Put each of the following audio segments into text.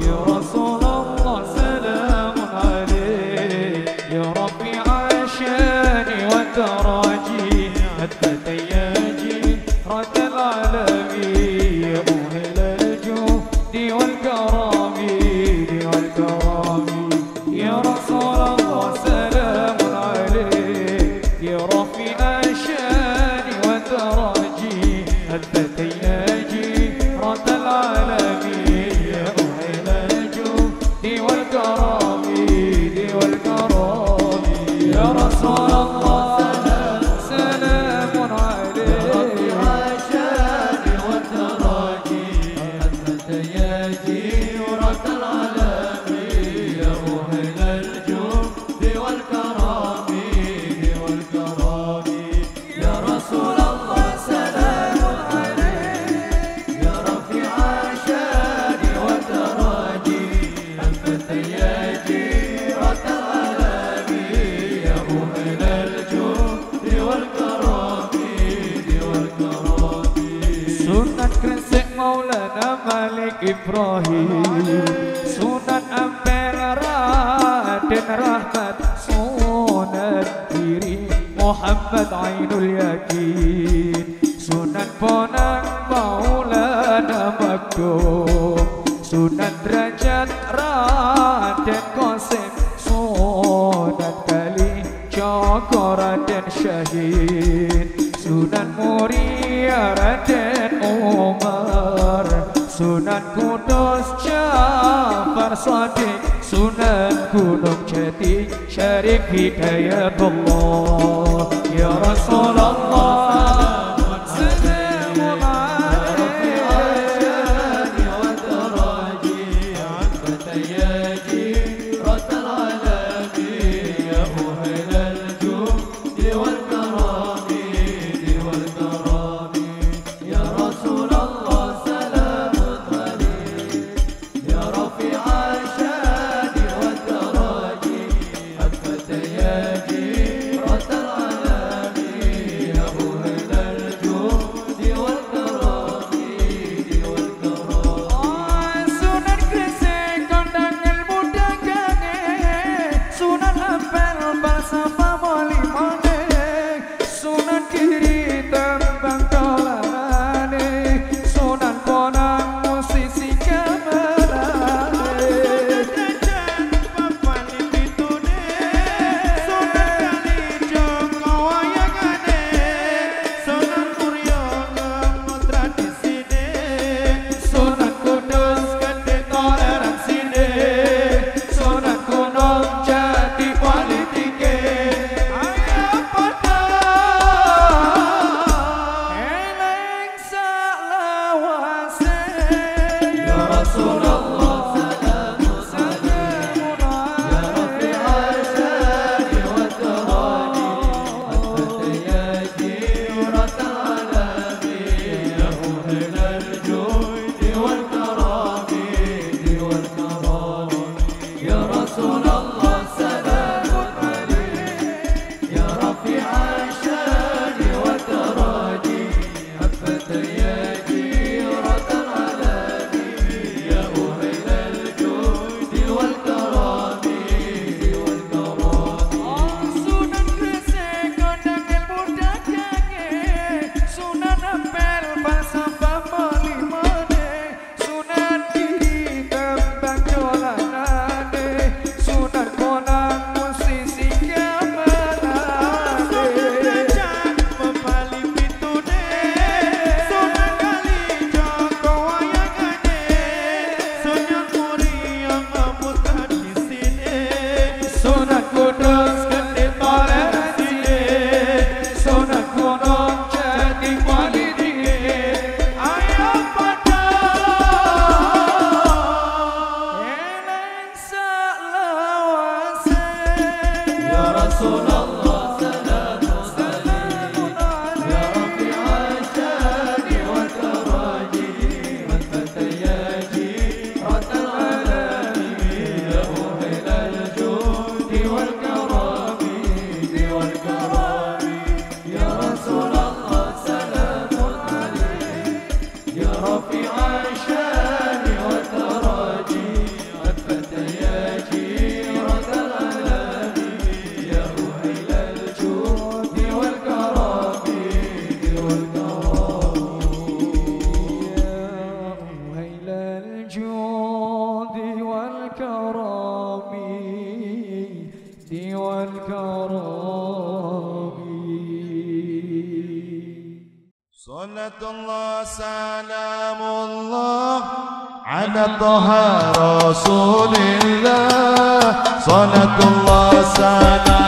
يا رسول الله Ibrahim Sunan Ampel Raden Rahmat Sunan Diri Muhammad Ainul Yakin فيك يا ضل على طه رسول الله صلاة الله سلام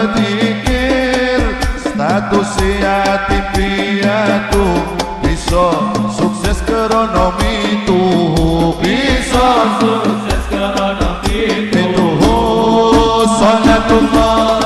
berpikir status siati piatu bisa sukses keronomi tuh bisa sukses keronomi itu soalnya tuh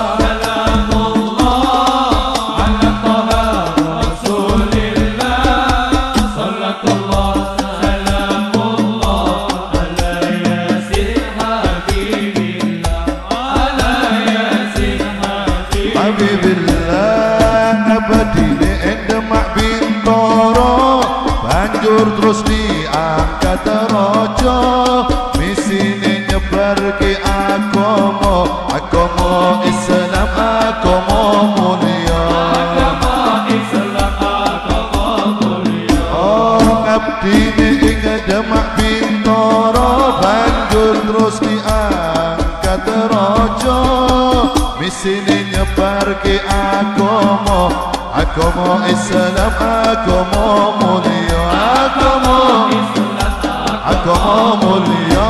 sine nyebarke agama agama Islam agama mulya agama agama mulya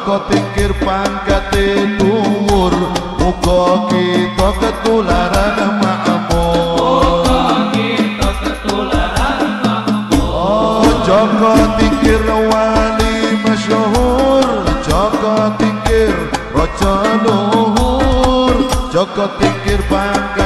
Soko tingkir pangkate tuwur Muka kita ketularan ma'amun Muka kita ketularan oh, Joko tingkir wali masyhur Joko tingkir roca luhur Joko tingkir pangkate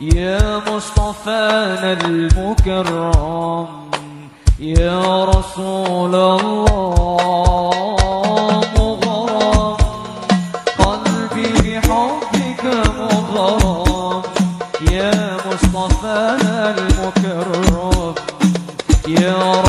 يا مصطفانا المكرم يا رسول الله مغرم. قلبي بحبك مغرم. يا مصطفانا المكرم يا رسول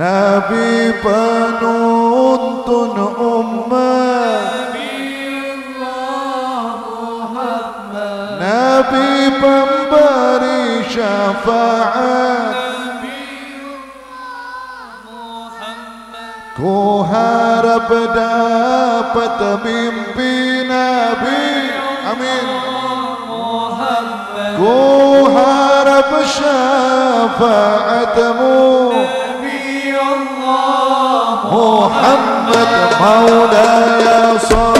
نبي بنونتن أمة. نبي الله حمى نبي بنبري شفاعة. نبي الله حمى كهرب دابت بمبي نبي أمين. كهرب شفاعة موت محمد مولاي صلى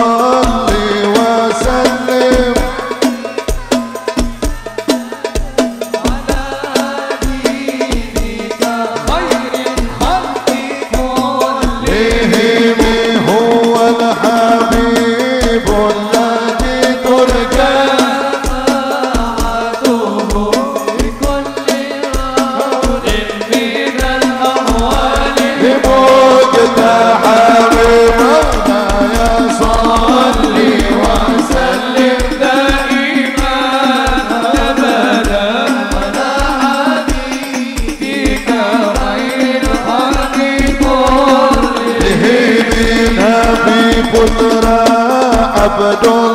abdon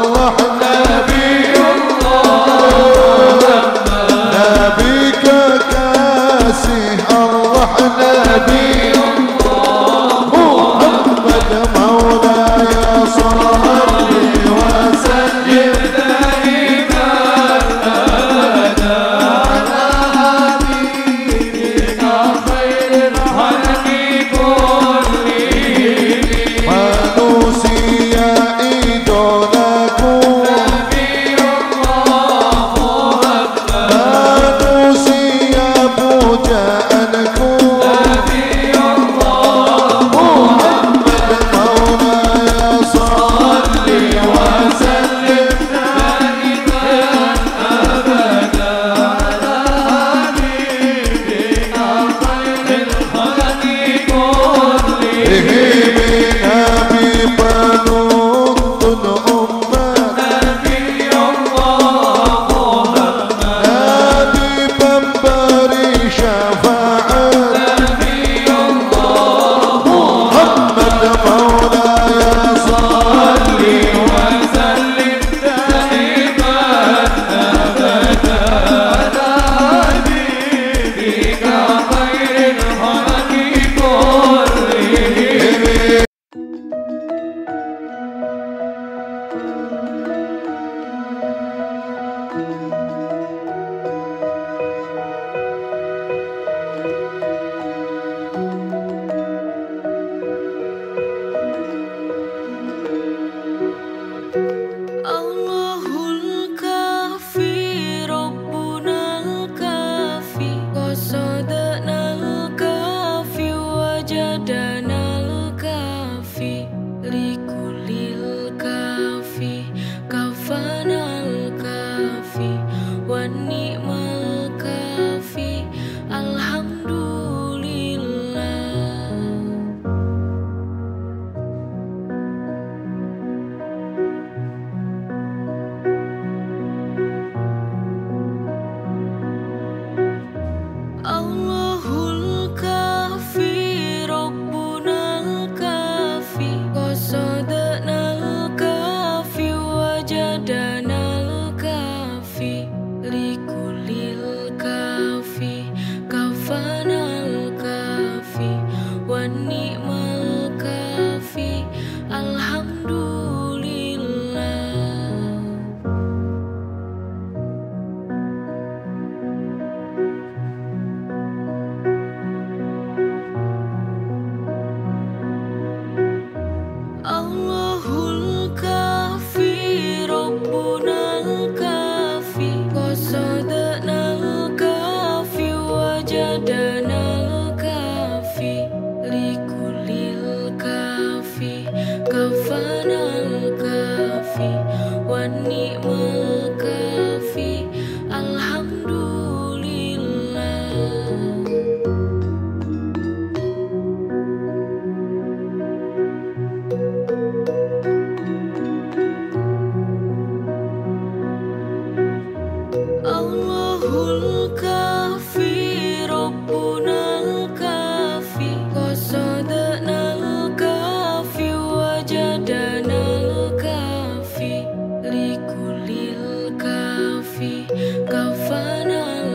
Coffee, coffee.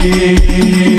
Yeah. you.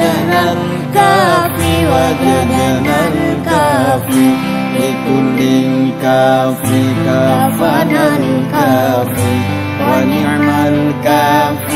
وجنا الكافي وجنا الكافي لكل كافي كافنا الكافي ونعم الكافي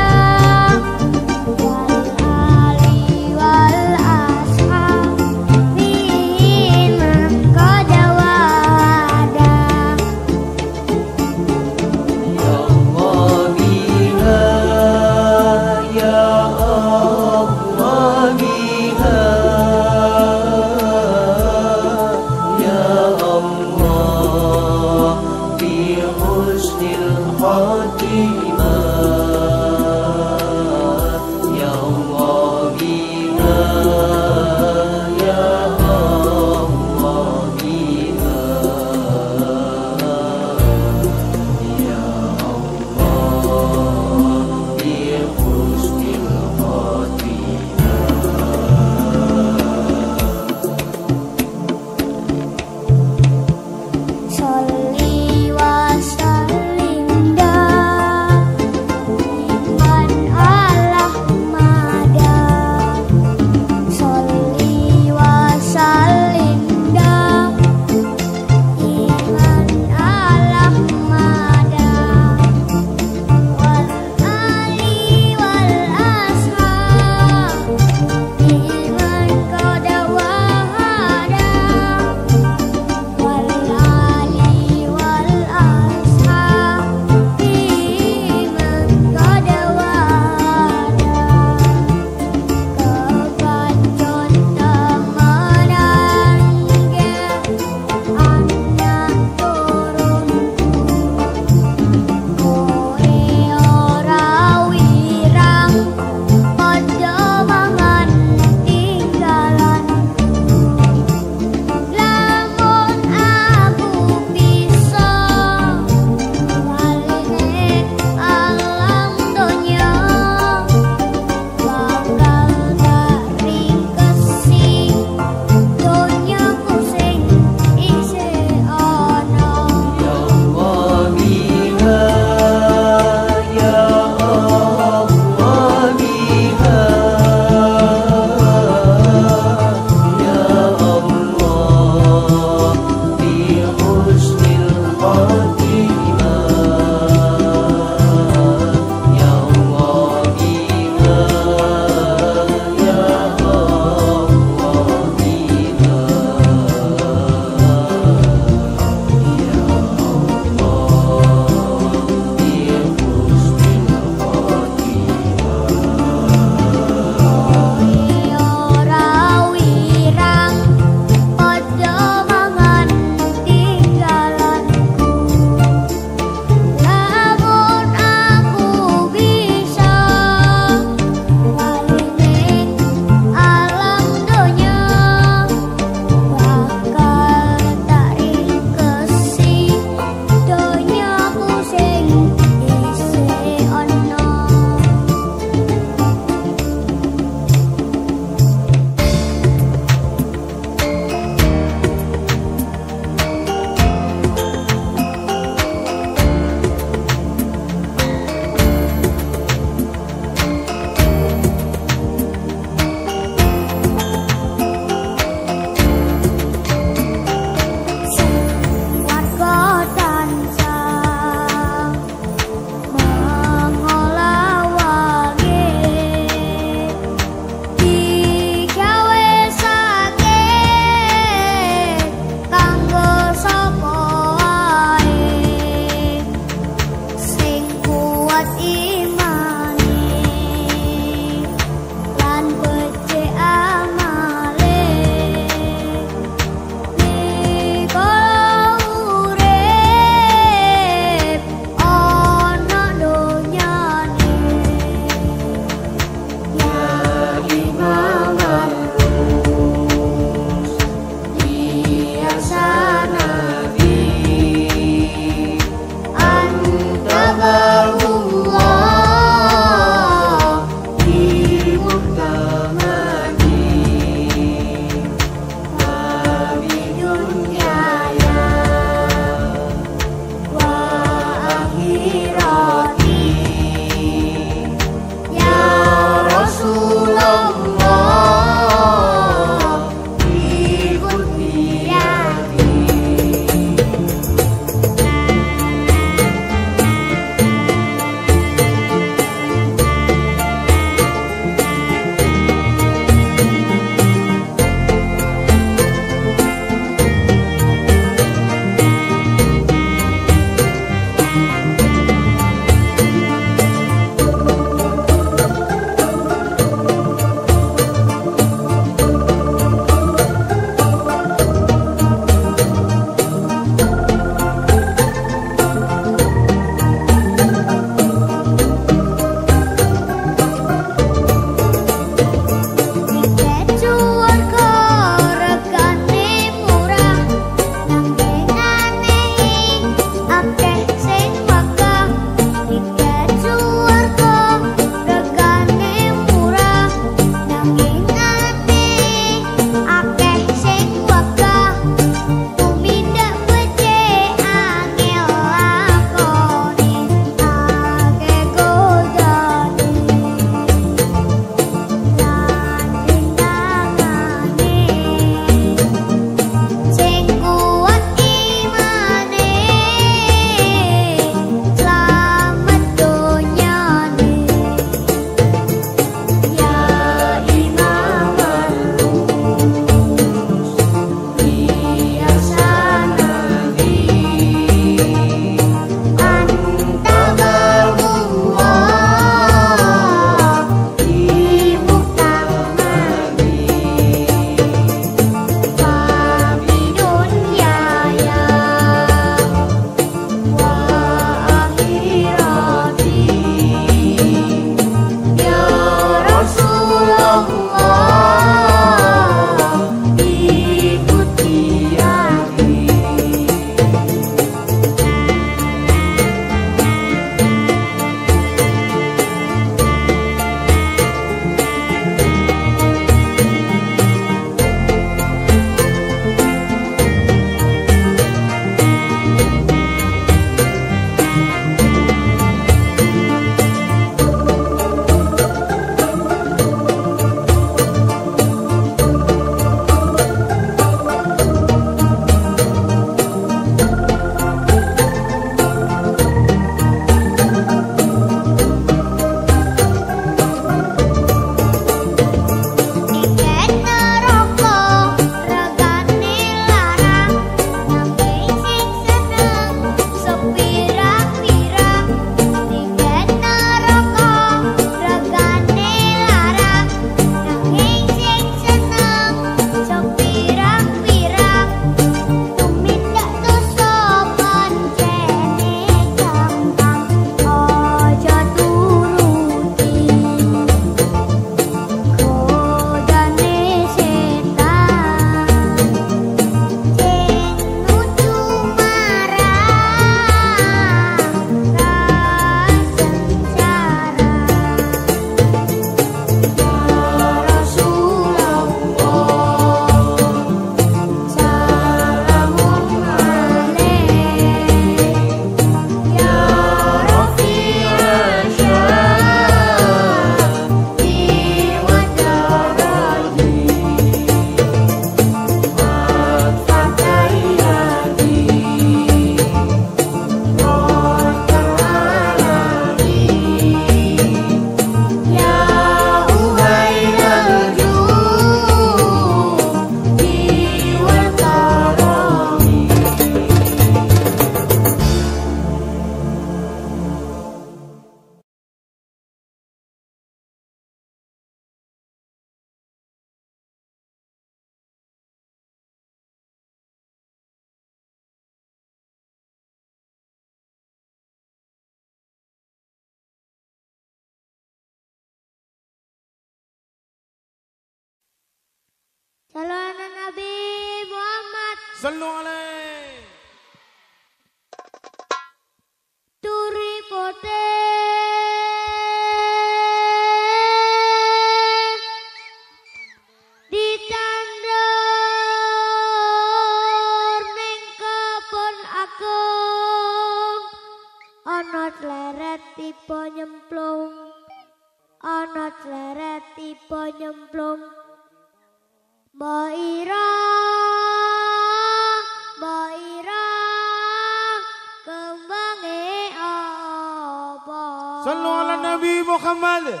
صلوا على النبي محمد.